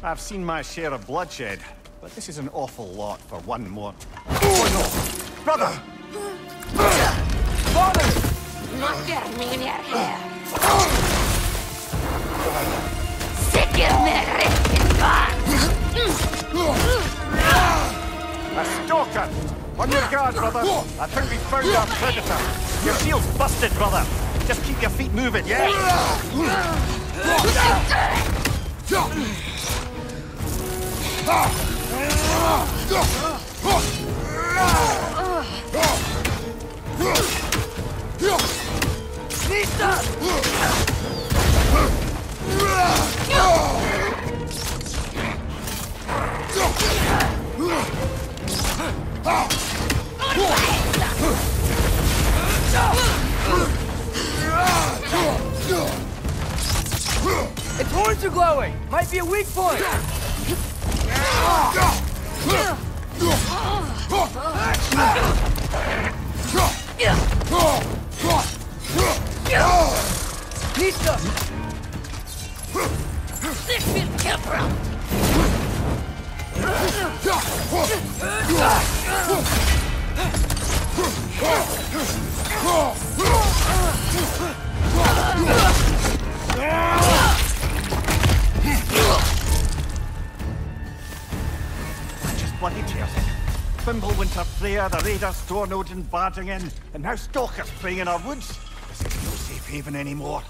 I've seen my share of bloodshed, but this is an awful lot for one more. Oh no! Brother! Father! Not get me in your hair. Sicker med riktigt! A stalker! On your guard, brother! I think we found our predator! Your shield's busted, brother! Just keep your feet moving, yeah? Its horns are glowing! Might be a weak point! Pizza! This will kill bro! Just bloody it. Fimbulwinter Freya, the Raiders, Thor and Odin barging in, and now stalkers preying in our woods. This is no safe haven anymore.